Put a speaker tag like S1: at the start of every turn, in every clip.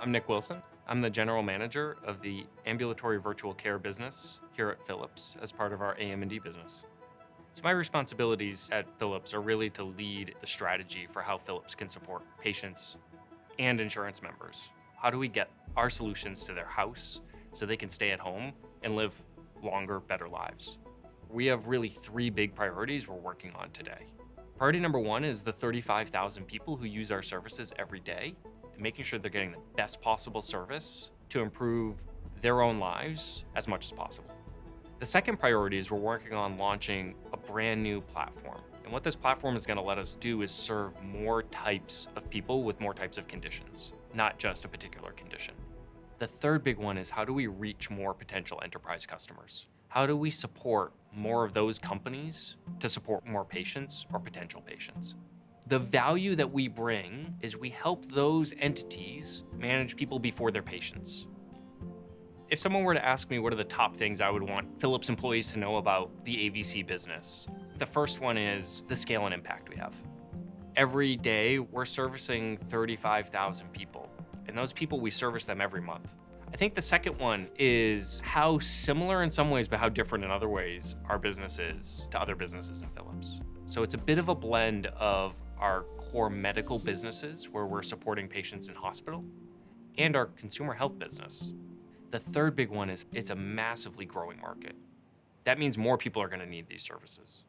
S1: I'm Nick Wilson. I'm the general manager of the ambulatory virtual care business here at Philips as part of our AM&D business. So my responsibilities at Philips are really to lead the strategy for how Philips can support patients and insurance members. How do we get our solutions to their house so they can stay at home and live longer, better lives? We have really three big priorities we're working on today. Priority number one is the 35,000 people who use our services every day, making sure they're getting the best possible service to improve their own lives as much as possible. The second priority is we're working on launching a brand new platform. And what this platform is going to let us do is serve more types of people with more types of conditions, not just a particular condition. The third big one is how do we reach more potential enterprise customers? How do we support more of those companies to support more patients or potential patients? The value that we bring is we help those entities manage people before they're patients. If someone were to ask me what are the top things I would want Philips employees to know about the AVC business, the first one is the scale and impact we have. Every day, we're servicing 35,000 people, and those people, we service them every month. I think the second one is how similar in some ways, but how different in other ways our business is to other businesses in Philips. So it's a bit of a blend of our core medical businesses where we're supporting patients in hospital and our consumer health business. The third big one is it's a massively growing market. That means more people are going to need these services.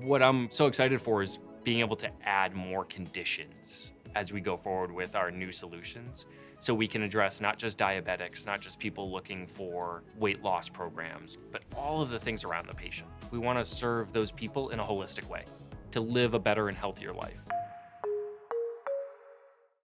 S1: What I'm so excited for is being able to add more conditions as we go forward with our new solutions. So we can address not just diabetics, not just people looking for weight loss programs, but all of the things around the patient. We want to serve those people in a holistic way to live a better and healthier life.